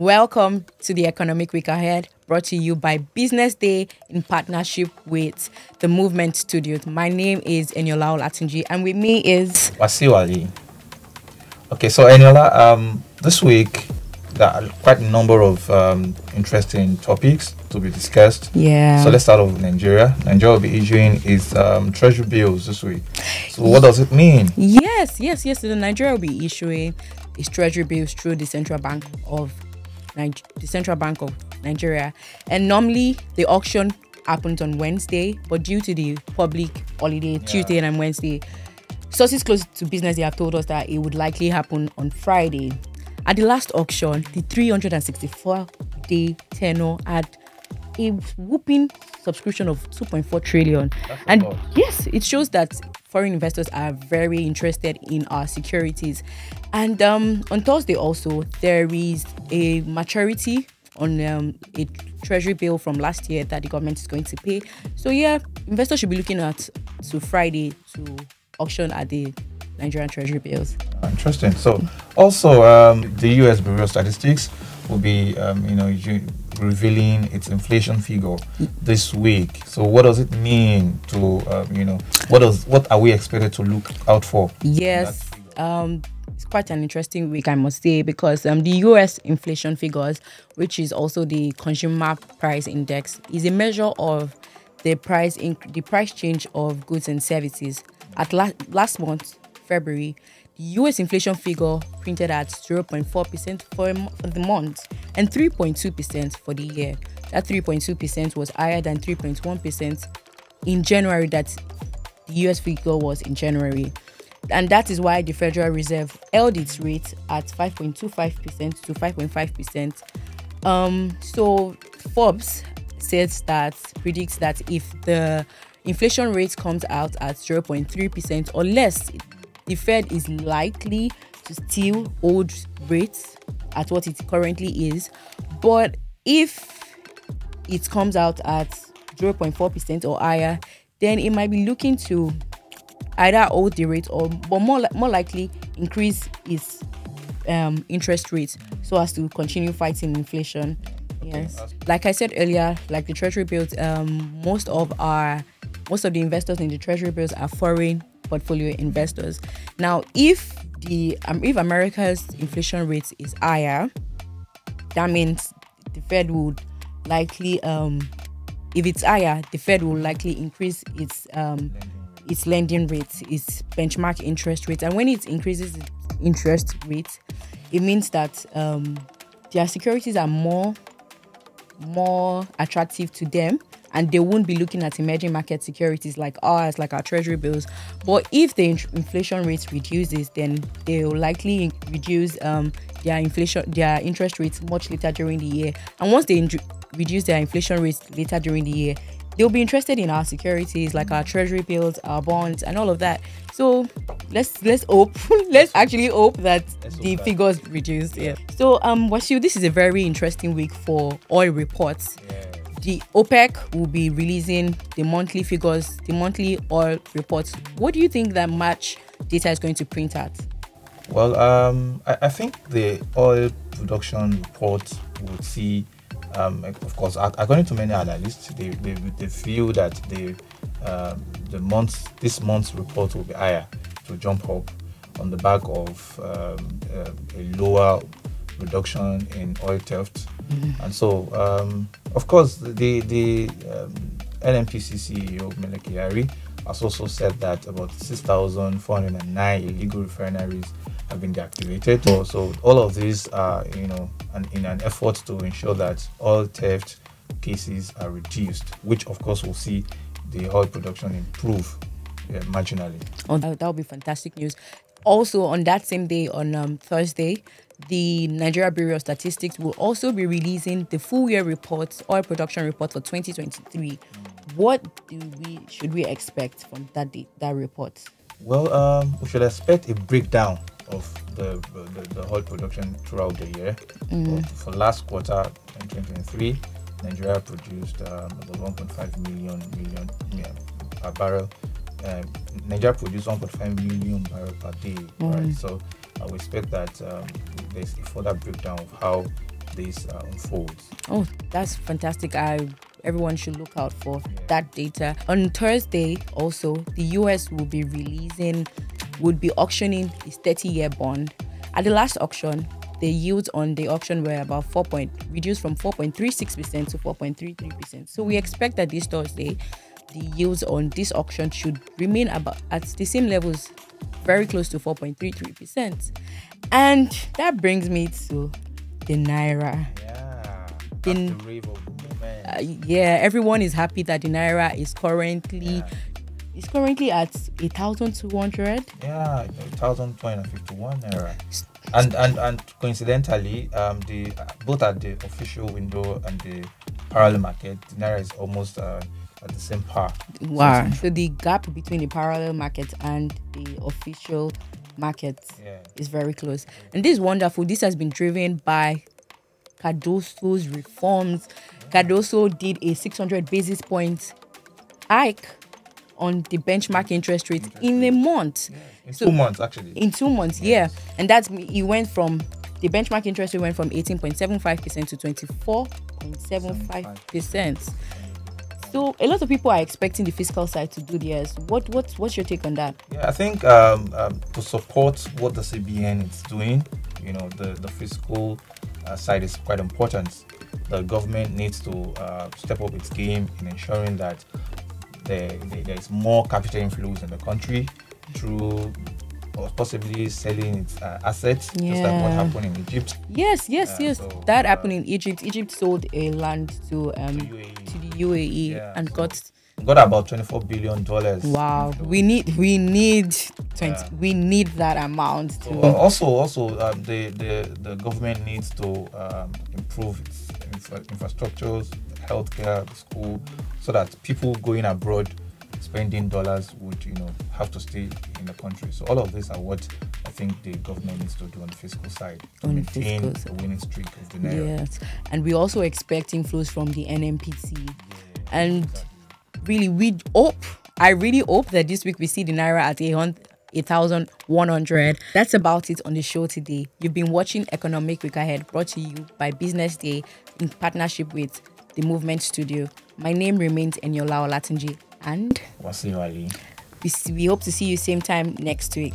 Welcome to the Economic Week Ahead, brought to you by Business Day in partnership with the Movement Studios. My name is Eniola Olatunji, and with me is Wasiu Ali. Okay, so Eniola, um, this week there are quite a number of um, interesting topics to be discussed. Yeah. So let's start off with Nigeria. Nigeria will be issuing its um, treasury bills this week. So what does it mean? Yes, yes, yes. So Nigeria will be issuing its treasury bills through the Central Bank of Nig- the Central Bank of Nigeria. And normally the auction happens on Wednesday, but due to the public holiday, Tuesday and Wednesday, sources close to business they have told us that it would likely happen on Friday. At the last auction, the 364 day tenor had a whooping subscription of 2.4 trillion. And lot. yes, it shows that foreign investors are very interested in our securities. And um, on Thursday also, there is a maturity on um, a treasury bill from last year that the government is going to pay. So yeah, investors should be looking at to Friday to auction at the Nigerian treasury bills. Interesting. So also um, the U.S. Bureau of Statistics will be, um, you know, revealing its inflation figure this week. So what does it mean to, um, you know, what does what are we expected to look out for? Yes. Um, it's quite an interesting week, I must say, because um, the US inflation figures, which is also the consumer price index, is a measure of the price in, the price change of goods and services. At la- last month, February, the US inflation figure printed at 0.4% for, for the month and 3.2% for the year. That 3.2% was higher than 3.1% in January that the US figure was in January. And that is why the Federal Reserve held its rate at 5.25% to 5.5%. Um, so Forbes says that predicts that if the inflation rate comes out at 0.3% or less, the Fed is likely to still hold rates at what it currently is. But if it comes out at 0.4% or higher, then it might be looking to either hold the rate or but more more likely increase its um, interest rates so as to continue fighting inflation. Yes, like I said earlier, like the treasury bills, um, most of our most of the investors in the treasury bills are foreign portfolio investors. Now, if the um, if America's inflation rate is higher, that means the Fed would likely um if it's higher, the Fed will likely increase its um its lending rate, its benchmark interest rate, and when it increases its interest rate, it means that um their securities are more more attractive to them and they won't be looking at emerging market securities like ours like our treasury bills. But if the in- inflation rate reduces then they will likely reduce um, their inflation their interest rates much later during the year. And once they in- reduce their inflation rates later during the year they'll be interested in our securities like our treasury bills our bonds and all of that so let's let's hope let's actually hope that Let's hope the that- figures reduce yeah so um Wasiu, this is a very interesting week for oil reports Yeah. the OPEC will be releasing the monthly figures, the monthly oil reports. What do you think that March data is going to print at? Well, um, I, I think the oil production report will see, um, of course, according to many analysts, they, they, they feel that the um, the month this month's report will be higher to jump up on the back of um, uh, a lower reduction in oil theft, and so um, of course the the um, NNPC CEO Mele Kyari has also said that about 6,409 illegal refineries have been deactivated. So, so all of these are, you know, an, in an effort to ensure that all theft cases are reduced, which of course will see the oil production improve yeah, marginally. Oh, that would be fantastic news. Also, on that same day, on um, Thursday, the Nigeria Bureau of Statistics will also be releasing the full year report, oil production report for 2023. What do we should we expect from that that report? Well, um, we should expect a breakdown of the the, the oil production throughout the year. But For last quarter in 2023, Nigeria produced um, about 1.5 million million yeah, per barrel. Um, Nigeria produced 1.5 million barrel per day, right? So I would expect that um, there's a further breakdown of how this uh, unfolds. Oh, that's fantastic. I everyone should look out for that data. On Thursday, also, the US will be releasing, would be auctioning its 30 year bond. At the last auction, the yields on the auction were about 4 point reduced from 4.36% to 4.33%. So we expect that this Thursday, the yields on this auction should remain about at the same levels, very close to 4.33%. And that brings me to the naira. Yeah. The the. Uh, yeah, everyone is happy that the naira is currently Yeah. Is currently at a thousand two hundred. Yeah, thousand two hundred fifty-one naira. And and and coincidentally, um, the both at the official window and the parallel market, the naira is almost uh, at the same par. Wow. So the gap between the parallel market and the official market Yeah. is very close. And this is wonderful. This has been driven by Cardoso's reforms. Cardoso did a 600 basis point hike on the benchmark interest rate in a month. In So- two months, actually. In two months, yeah. And that's it went from the benchmark interest rate went from 18.75% to 24.75%. So a lot of people are expecting the fiscal side to do theirs. What what's what's your take on that? Yeah, I think um, um, to support what the CBN is doing, you know, the, the fiscal uh, side is quite important. The government needs to uh, step up its game in ensuring that there, there, there is more capital inflows in the country through or possibly selling its uh, assets, just like what happened in Egypt. Yes, yes, Yeah, yes. so, that uh, happened in Egypt. Egypt sold a land to um To UAE. to the UAE Yeah, and so- got Got about twenty-four billion dollars. wow. We need we need 20 Yeah. we need that amount to Well, also, also, um, the, the the government needs to um, improve its infrastructures, healthcare, school, so that people going abroad spending dollars would, you know, have to stay in the country. So all of these are what I think the government needs to do on the fiscal side to On the maintain fiscal the side. winning streak of the naira. Yes. And we also expect inflows from the NMPT. Yeah, And exactly. really we hope i really hope that this week we see the naira at a hun- 8100 that's about it on the show today. You've been watching economic week ahead brought to you by business day in partnership with the movement studio. My name remains Eniola olatunji and Wasiu Ali. we, we hope to see you same time next week